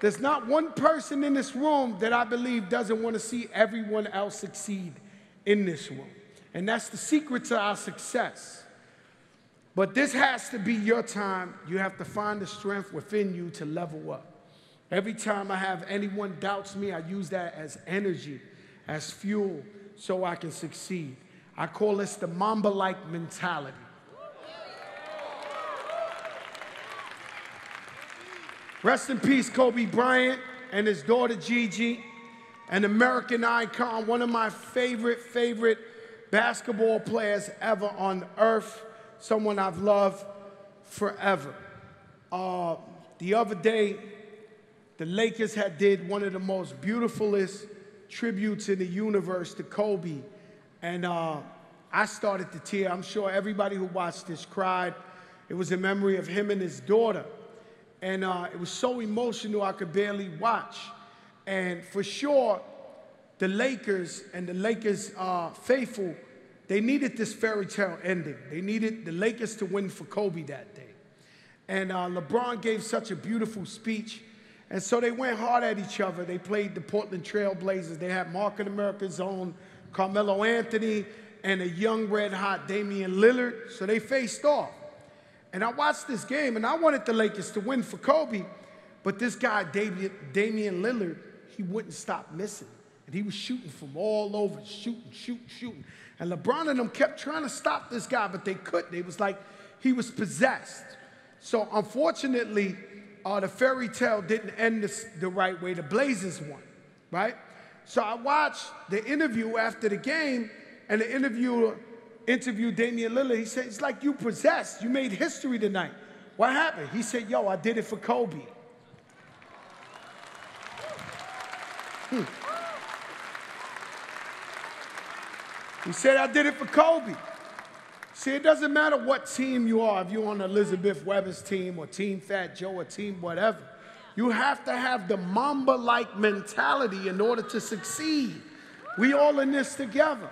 there's not one person in this room that I believe doesn't want to see everyone else succeed in this room. And that's the secret to our success. But this has to be your time. You have to find the strength within you to level up. Every time I have anyone doubts me, I use that as energy, as fuel, so I can succeed. I call this the Mamba like mentality. Rest in peace, Kobe Bryant and his daughter Gigi, an American icon, one of my favorite, favorite basketball players ever on earth, someone I've loved forever. Uh, the other day, the Lakers had did one of the most beautifulest tributes in the universe to Kobe. And uh, I started to tear. I'm sure everybody who watched this cried. It was in memory of him and his daughter. And uh, it was so emotional I could barely watch. And for sure, the Lakers and the Lakers uh, faithful, they needed this fairy tale ending. They needed the Lakers to win for Kobe that day. And uh, LeBron gave such a beautiful speech. And so they went hard at each other. They played the Portland Trail Blazers. They had Mark Market America's own Carmelo Anthony and a young red hot Damian Lillard. So they faced off. And I watched this game, and I wanted the Lakers to win for Kobe, but this guy, Damian, Damian Lillard, he wouldn't stop missing. And he was shooting from all over, shooting, shooting, shooting. And LeBron and them kept trying to stop this guy, but they couldn't. It was like he was possessed. So unfortunately, uh, the fairy tale didn't end this, the right way. The Blazers won, right? So I watched the interview after the game, and the interviewer interviewed Damian Lillard. He said, It's like you possessed. You made history tonight. What happened? He said, Yo, I did it for Kobe. Hmm. He said, I did it for Kobe. See, it doesn't matter what team you are, if you're on Elizabeth Weber's team or Team Fat Joe or Team whatever. You have to have the Mamba like mentality in order to succeed. We all in this together.